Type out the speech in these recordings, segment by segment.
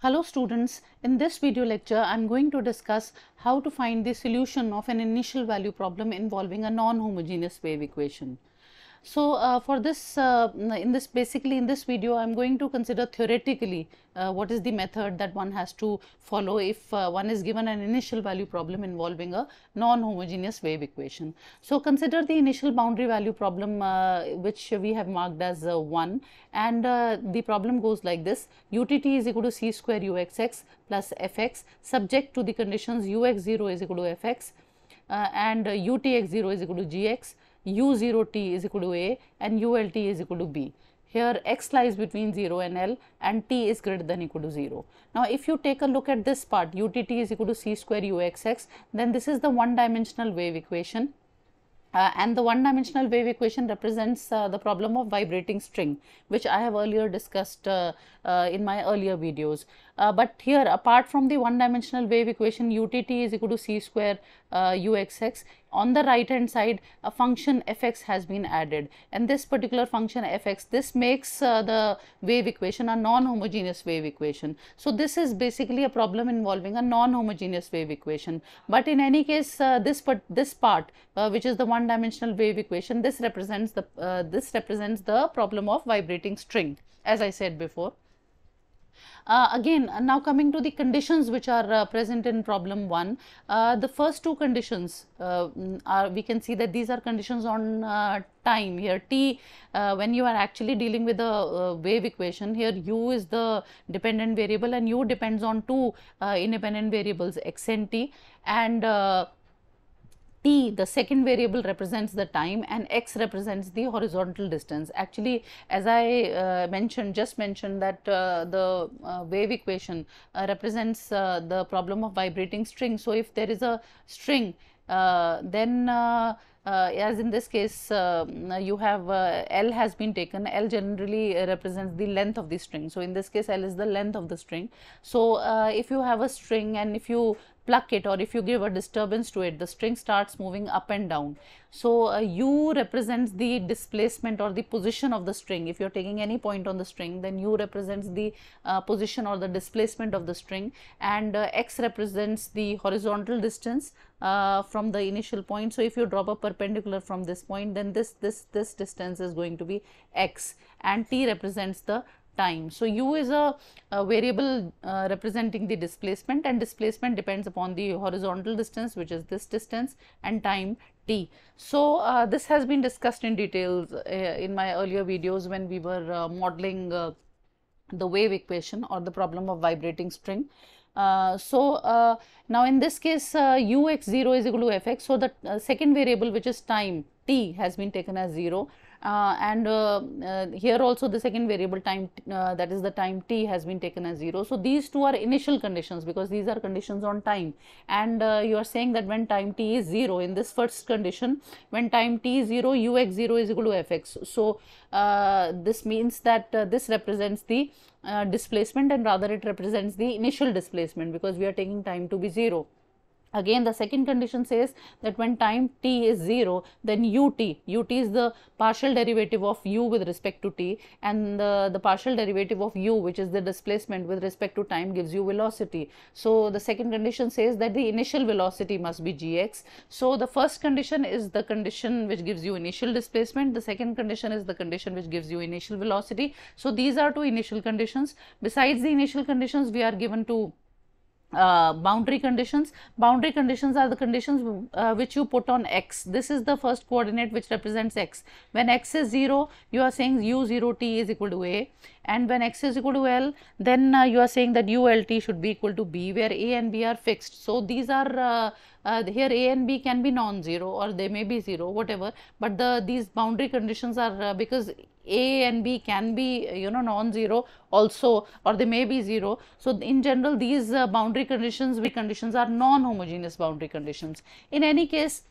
Hello students, in this video lecture I am going to discuss how to find the solution of an initial value problem involving a non-homogeneous wave equation. So, uh, for this uh, in this basically in this video I am going to consider theoretically uh, what is the method that one has to follow if uh, one is given an initial value problem involving a non-homogeneous wave equation. So, consider the initial boundary value problem uh, which we have marked as uh, 1 and the problem goes like this. Utt is equal to c square uxx plus fx subject to the conditions ux0 is equal to fx and utx0 is equal to gx u0t is equal to a and ult is equal to b. Here x lies between 0 and L and t is greater than equal to 0. Now, if you take a look at this part utt is equal to c square uxx then this is the one dimensional wave equation uh, and the one dimensional wave equation represents uh, the problem of vibrating string which I have earlier discussed uh, uh in my earlier videos. Uh, but here apart from the one dimensional wave equation utt is equal to c square uxx uh, on the right hand side a function fx has been added and this particular function fx this makes uh, the wave equation a non-homogeneous wave equation. So, this is basically a problem involving a non-homogeneous wave equation, but in any case uh, this part this part uh, which is the one dimensional wave equation this represents the uh, this represents the problem of vibrating string as I said before. Uh, again, uh, now coming to the conditions which are uh, present in problem 1, uh, the first two conditions uh, mm, are we can see that these are conditions on time. Here t when you are actually dealing with the wave equation here u is the dependent variable and u depends on two independent variables x and t. And the second variable represents the time and x represents the horizontal distance. Actually as I uh, mentioned just mentioned that uh, the uh, wave equation uh, represents uh, the problem of vibrating string. So, if there is a string uh, then as in this case you have L has been taken L generally represents the length of the string. So, in this case L is the length of the string. So, if you have a string and if you pluck it or if you give a disturbance to it, the string starts moving up and down. So, uh, u represents the displacement or the position of the string. If you are taking any point on the string, then u represents the uh, position or the displacement of the string and uh, x represents the horizontal distance uh, from the initial point. So, if you drop a perpendicular from this point, then this, this, this distance is going to be x and t represents the time. So, u is a, a variable uh, representing the displacement and displacement depends upon the horizontal distance which is this distance and time t. So, uh, this has been discussed in details uh, in my earlier videos when we were uh, modeling uh, the wave equation or the problem of vibrating string. Uh, so, now in this case uh, ux0 is equal to fx. So, the second variable which is time t has been taken as 0 uh, Uh, and uh, uh, here also the second variable time uh, that is the time t has been taken as 0. So, these two are initial conditions because these are conditions on time and uh, you are saying that when time t is 0 in this first condition when time t is 0 ux 0 is equal to fx. So, this means that this represents the displacement and rather it represents the initial displacement because we are taking time to be 0. Again the second condition says that when time t is 0 then ut, ut is the partial derivative of u with respect to t and the, the partial derivative of u which is the displacement with respect to time gives you velocity. So, the second condition says that the initial velocity must be gx. So, the first condition is the condition which gives you initial displacement, the second condition is the condition which gives you initial velocity. So, these are two initial conditions. Besides the initial conditions we are given to uh, boundary conditions. Boundary conditions are the conditions uh, which you put on x. This is the first coordinate which represents x. When x is 0, you are saying u0t is equal to a and when x is equal to l, then uh, you are saying that ult should be equal to b where a and b are fixed. So, these are uh, uh, here a and b can be non-zero or they may be 0 whatever, but the these boundary conditions are uh, because a and b can be you know non-zero also or they may be 0. So, in general these uh, boundary conditions we conditions are non-homogeneous boundary conditions. In any case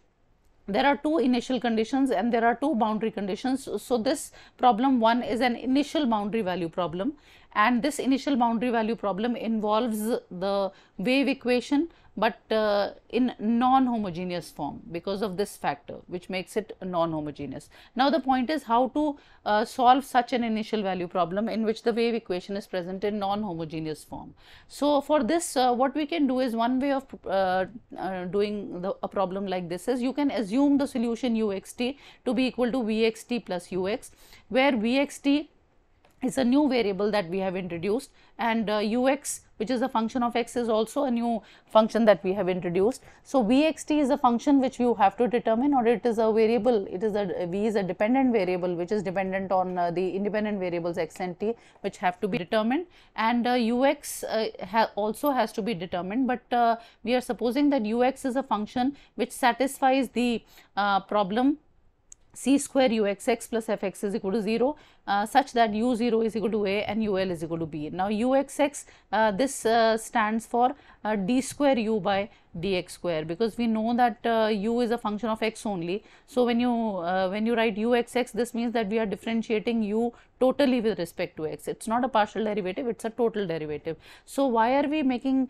there are two initial conditions and there are two boundary conditions. So, this problem 1 is an initial boundary value problem and this initial boundary value problem involves the wave equation but uh, in non-homogeneous form because of this factor which makes it non-homogeneous. Now, the point is how to uh, solve such an initial value problem in which the wave equation is present in non-homogeneous form. So, for this uh, what we can do is one way of uh, uh, doing the, a problem like this is you can assume the solution uxt to be equal to vxt plus ux where vxt is a new variable that we have introduced and uh, ux which is a function of x is also a new function that we have introduced. So, vxt is a function which you have to determine or it is a variable, it is a v is a dependent variable which is dependent on uh, the independent variables x and t which have to be determined and uh, ux uh, ha also has to be determined, but uh, we are supposing that ux is a function which satisfies the uh, problem c square uxx plus fx is equal to 0 uh, such that u0 is equal to a and ul is equal to b. Now, uxx uh, this uh, stands for uh, d square u by dx square because we know that uh, u is a function of x only. So, when you uh, when you write uxx this means that we are differentiating u totally with respect to x it is not a partial derivative it is a total derivative. So, why are we making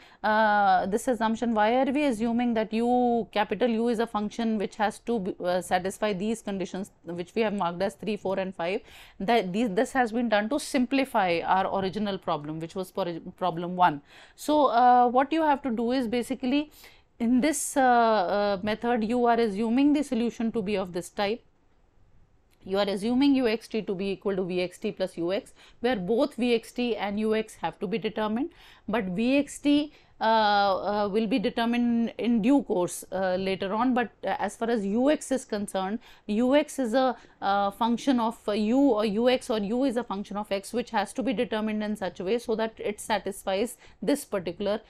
this assumption why are we assuming that u capital U is a function which has to satisfy these conditions which we have marked as 3, 4 and 5 that these, this has been done to simplify our original problem which was problem 1. So, uh, what you have to do is basically in this uh, uh, method you are assuming the solution to be of this type you are assuming uxt to be equal to vxt plus ux where both vxt and ux have to be determined but vxt Uh, uh, will be determined in due course uh, later on, but uh, as far as ux is concerned, ux is a function of u or ux or u is a function of x which has to be determined in such a way so that it satisfies this particular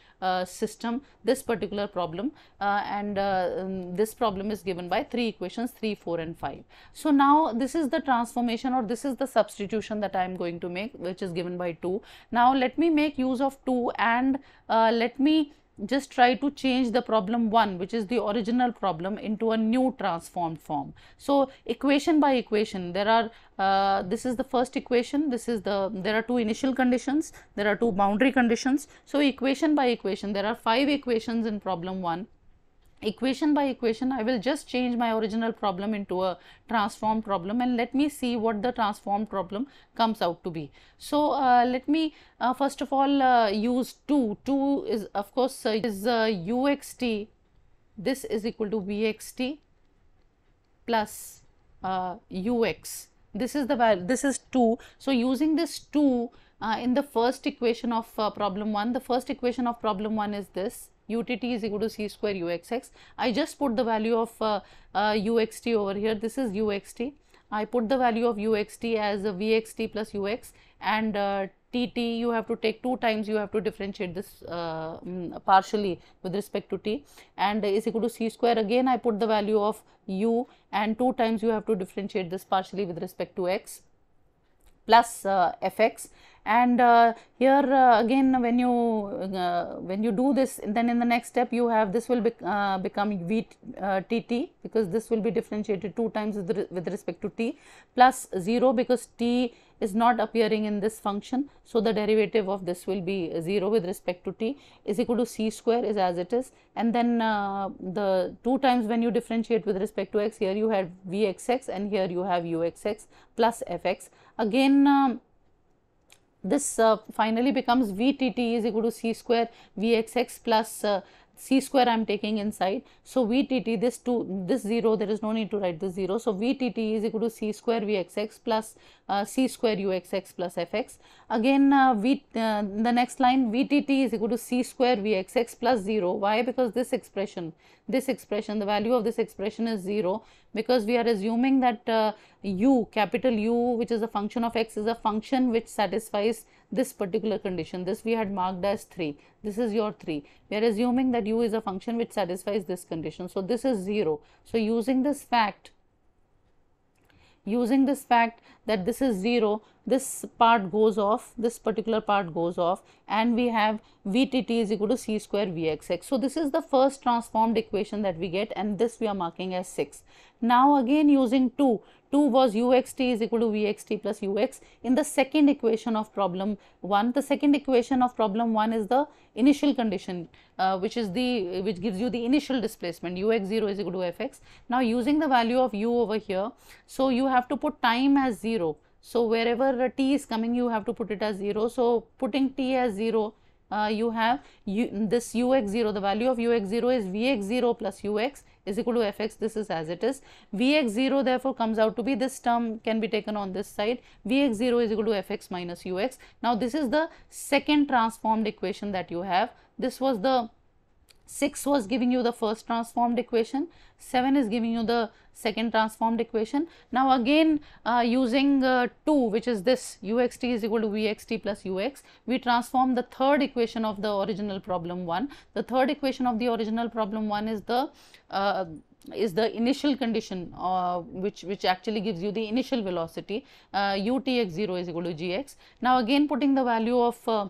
system, this particular problem and um, this problem is given by three equations 3, 4 and 5. So, now this is the transformation or this is the substitution that I am going to make which is given by 2. Now, let me make use of 2 and uh, let me just try to change the problem 1 which is the original problem into a new transformed form. So, equation by equation there are uh, this is the first equation this is the there are two initial conditions there are two boundary conditions. So, equation by equation there are 5 equations in problem 1 equation by equation I will just change my original problem into a transformed problem and let me see what the transformed problem comes out to be. So, uh, let me uh, first of all uh, use 2, 2 is of course uh, is uxt this is equal to vxt plus ux uh, this is the value this is 2. So, using this 2 uh, in the first equation of problem 1 the first equation of problem 1 is this utt is equal to c square uxx. I just put the value of uh, uh, uxt over here. This is uxt. I put the value of uxt as vxt plus ux and uh, tt you have to take two times you have to differentiate this uh, mm, partially with respect to t and is equal to c square again I put the value of u and two times you have to differentiate this partially with respect to x plus uh, fx and uh, here uh, again when you uh, when you do this then in the next step you have this will be, uh, become v uh, because this will be differentiated two times with, with respect to t plus 0 because t is not appearing in this function. So, the derivative of this will be 0 with respect to t is equal to c square is as it is and then uh, the two times when you differentiate with respect to x here you have vxx and here you have uxx plus fx. Again um, this uh, finally becomes vtt is equal to c square vxx plus uh, c square I am taking inside. So, vtt this 2 this 0 there is no need to write this 0. So, vtt is equal to c square vxx plus uh, c square uxx plus fx. Again uh, v uh, the next line vtt is equal to c square vxx plus 0. Why? Because this expression this expression the value of this expression is 0 because we are assuming that uh, u capital U which is a function of x is a function which satisfies this particular condition this we had marked as 3 this is your 3 we are assuming that u is a function which satisfies this condition so this is 0 so using this fact using this fact that this is 0 this part goes off, this particular part goes off and we have Vtt is equal to c square Vxx. So, this is the first transformed equation that we get and this we are marking as 6. Now, again using 2, 2 was uxt is equal to vxt plus ux. In the second equation of problem 1, the second equation of problem 1 is the initial condition uh, which is the which gives you the initial displacement ux0 is equal to fx. Now, using the value of u over here, so you have to put time as 0. So, wherever t is coming you have to put it as 0. So, putting t as 0 uh, you have u, this ux 0 the value of ux 0 is vx 0 plus ux is equal to fx this is as it is. vx 0 therefore comes out to be this term can be taken on this side. vx 0 is equal to fx minus ux now this is the second transformed equation that you have. This was the 6 was giving you the first transformed equation, 7 is giving you the second transformed equation. Now, again uh, using uh, 2 which is this uxt is equal to vxt plus ux, we transform the third equation of the original problem 1. The third equation of the original problem 1 is the uh, is the initial condition uh, which which actually gives you the initial velocity uh, utx 0 is equal to gx. Now, again putting the value of uh,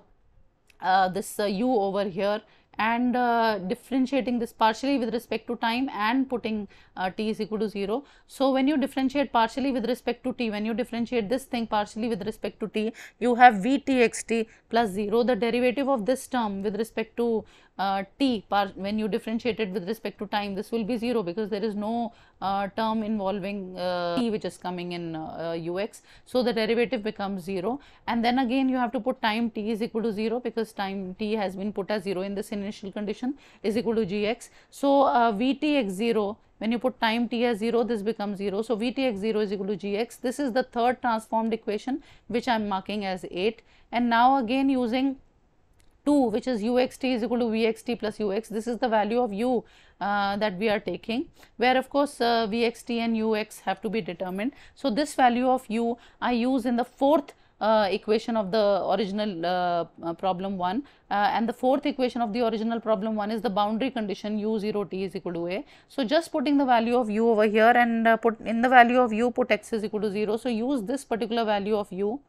uh, this uh, u over here and uh, differentiating this partially with respect to time and putting uh, t is equal to 0. So, when you differentiate partially with respect to t, when you differentiate this thing partially with respect to t, you have v t x t plus 0. The derivative of this term with respect to uh, t when you differentiate it with respect to time this will be 0 because there is no uh, term involving uh, t which is coming in ux. Uh, so, the derivative becomes 0 and then again you have to put time t is equal to 0 because time t has been put as 0 in this initial condition is equal to gx. So, uh, vtx 0 when you put time t as 0 this becomes 0. So, vtx 0 is equal to gx this is the third transformed equation which I am marking as 8 and now again using 2 which is uxt is equal to vxt plus ux this is the value of u uh, that we are taking where of course uh, vxt and ux have to be determined. So, this value of u I use in the fourth uh, equation of the original uh, uh, problem 1 uh, and the fourth equation of the original problem 1 is the boundary condition u 0 t is equal to a. So, just putting the value of u over here and put in the value of u put x is equal to 0. So, use this particular value of u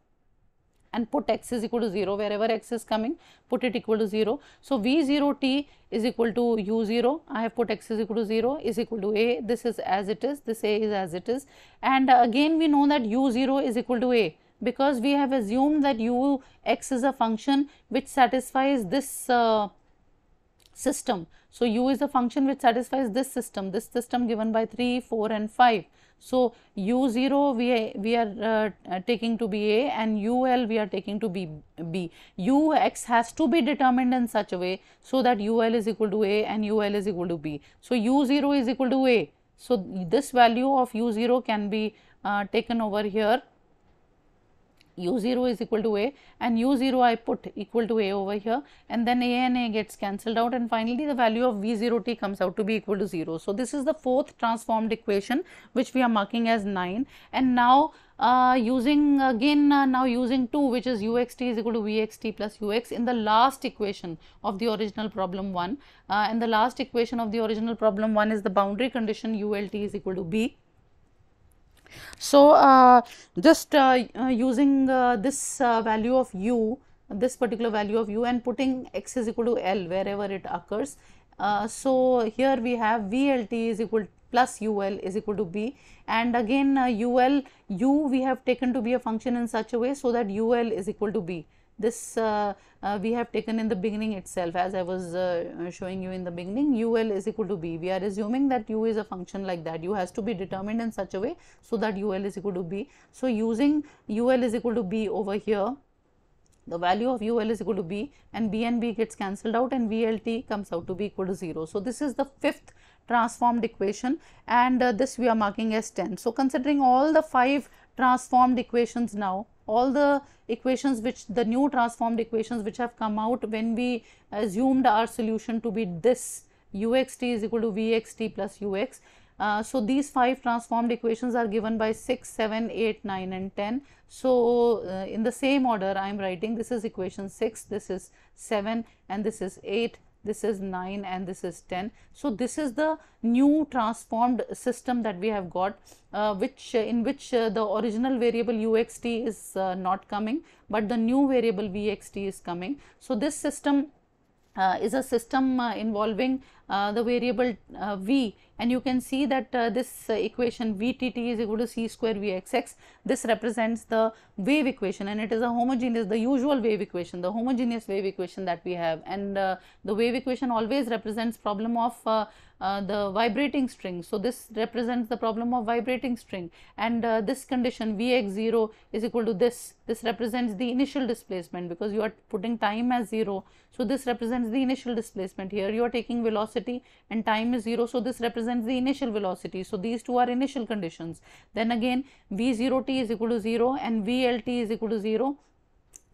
and put x is equal to 0 wherever x is coming put it equal to 0. So, V 0 t is equal to u 0 I have put x is equal to 0 is equal to a this is as it is this a is as it is and again we know that u 0 is equal to a because we have assumed that u x is a function which satisfies this uh, system. So, u is a function which satisfies this system this system given by 3 4 and 5 so, u 0 we, we are uh, taking to be a and u l we are taking to be b. u x has to be determined in such a way, so that u l is equal to a and u l is equal to b. So, u 0 is equal to a. So, this value of u 0 can be uh, taken over here u0 is equal to a and u0 I put equal to a over here and then a and a gets cancelled out and finally the value of v0t comes out to be equal to 0. So, this is the fourth transformed equation which we are marking as 9 and now uh, using again uh, now using 2 which is uxt is equal to vxt plus ux in the last equation of the original problem 1 uh, and the last equation of the original problem 1 is the boundary condition ult is equal to b so, uh, just uh, uh, using this value of u, this particular value of u and putting x is equal to L wherever it occurs. So, here we have VLT is equal plus UL is equal to B and again UL, U we have taken to be a function in such a way so that UL is equal to B this uh, uh, we have taken in the beginning itself as I was uh, showing you in the beginning ul is equal to b. We are assuming that u is a function like that u has to be determined in such a way so that ul is equal to b. So, using ul is equal to b over here the value of ul is equal to b and b and b gets cancelled out and vlt comes out to be equal to 0. So, this is the fifth transformed equation and uh, this we are marking as 10. So, considering all the 5 transformed equations now all the equations which the new transformed equations which have come out when we assumed our solution to be this uxt is equal to vxt plus ux. Uh, so, these 5 transformed equations are given by 6, 7, 8, 9 and 10. So, uh, in the same order I am writing this is equation 6, this is 7 and this is 8 this is 9 and this is 10. So, this is the new transformed system that we have got uh, which uh, in which uh, the original variable uxt is uh, not coming, but the new variable vxt is coming. So, this system uh, is a system uh, involving the variable v and you can see that uh, this uh, equation vtt is equal to c square vxx this represents the wave equation and it is a homogeneous the usual wave equation the homogeneous wave equation that we have. And uh, the wave equation always represents problem of uh, the vibrating string. So, this represents the problem of vibrating string and uh, this condition Vx 0 is equal to this, this represents the initial displacement because you are putting time as 0. So, this represents the initial displacement here you are taking velocity and time is 0. So, this represents the initial velocity. So, these two are initial conditions. Then again V0t is equal to 0 and VLT is equal to 0.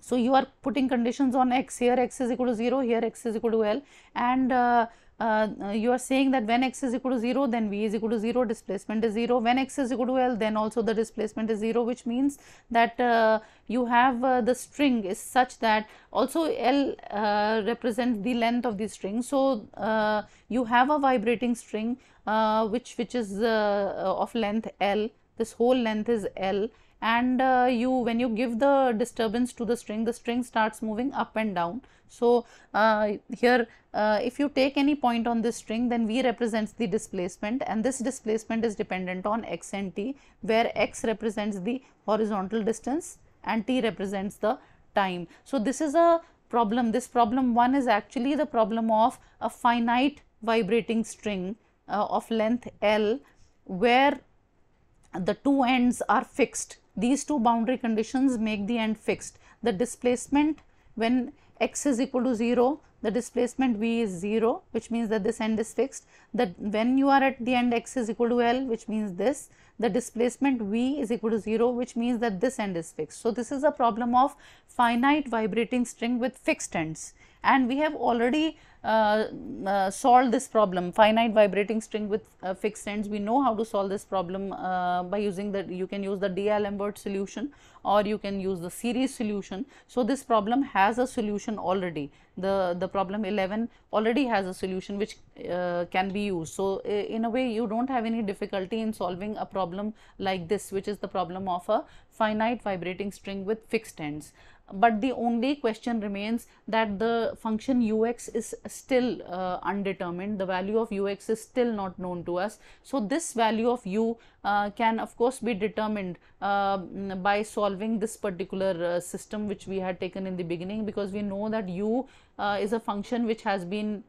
So, you are putting conditions on x here x is equal to 0 here x is equal to L and uh, uh, you are saying that when x is equal to 0 then v is equal to 0 displacement is 0 when x is equal to L then also the displacement is 0 which means that uh, you have uh, the string is such that also L uh, represents the length of the string. So, uh, you have a vibrating string uh, which which is of length L. This whole length is L and uh, you when you give the disturbance to the string the string starts moving up and down. So, uh, here uh, if you take any point on this string then v represents the displacement and this displacement is dependent on x and t where x represents the horizontal distance and t represents the time. So, this is a problem this problem 1 is actually the problem of a finite vibrating string uh, of length L where the two ends are fixed these two boundary conditions make the end fixed. The displacement when x is equal to 0, the displacement v is 0 which means that this end is fixed. That when you are at the end x is equal to L which means this, the displacement v is equal to 0 which means that this end is fixed. So, this is a problem of finite vibrating string with fixed ends and we have already uh, uh, solve this problem. Finite vibrating string with uh, fixed ends. We know how to solve this problem uh, by using the you can use the D'Alembert solution or you can use the series solution. So this problem has a solution already. The the problem 11 already has a solution which uh, can be used. So in a way you don't have any difficulty in solving a problem like this which is the problem of a finite vibrating string with fixed ends but the only question remains that the function ux is still uh, undetermined the value of ux is still not known to us so this value of u uh, can of course be determined uh, by solving this particular uh, system which we had taken in the beginning because we know that u uh, is a function which has been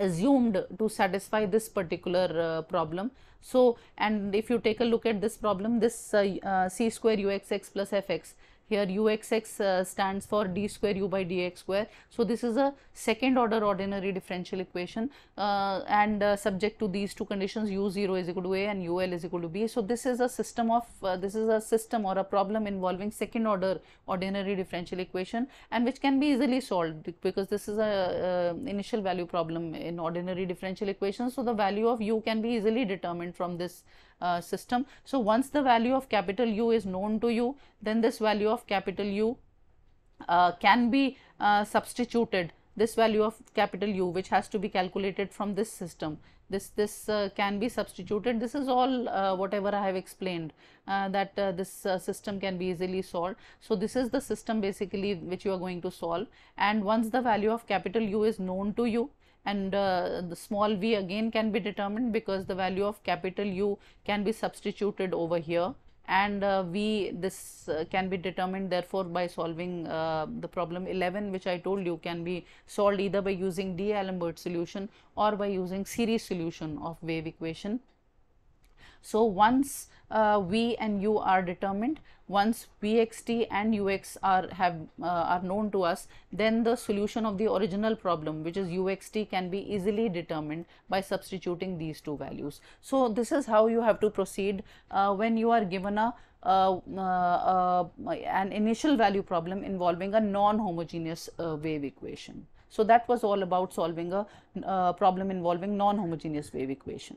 assumed to satisfy this particular uh, problem. So, and if you take a look at this problem this uh, uh, c square uxx plus fx here uxx uh, stands for d square u by dx square. So, this is a second order ordinary differential equation uh, and uh, subject to these two conditions u0 is equal to a and ul is equal to b. So, this is a system of uh, this is a system or a problem involving second order ordinary differential equation and which can be easily solved because this is a uh, initial value problem in ordinary differential equation. So, the value of u can be easily determined from this uh, system. So, once the value of capital U is known to you, then this value of capital U uh, can be uh, substituted this value of capital U which has to be calculated from this system. This, this uh, can be substituted. This is all uh, whatever I have explained uh, that this system can be easily solved. So, this is the system basically which you are going to solve and once the value of capital U is known to you, and uh, the small v again can be determined because the value of capital U can be substituted over here and uh, v this uh, can be determined therefore by solving uh, the problem 11 which I told you can be solved either by using D'Alembert solution or by using series solution of wave equation. So, once uh, v and u are determined, once vxt and ux are have uh, are known to us, then the solution of the original problem which is uxt can be easily determined by substituting these two values. So, this is how you have to proceed uh, when you are given a uh, uh, uh, an initial value problem involving a non-homogeneous wave equation. So, that was all about solving a problem involving non-homogeneous wave equation.